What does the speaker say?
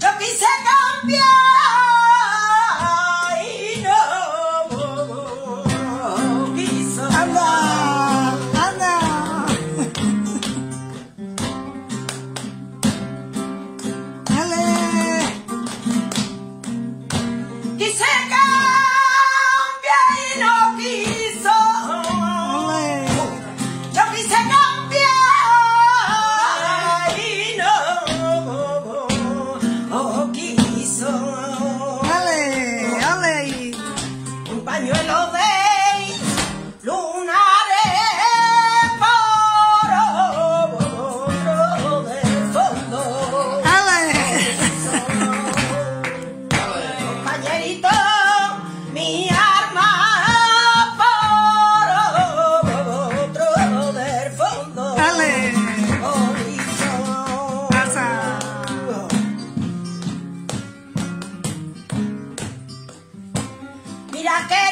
La misa cambia. Mira que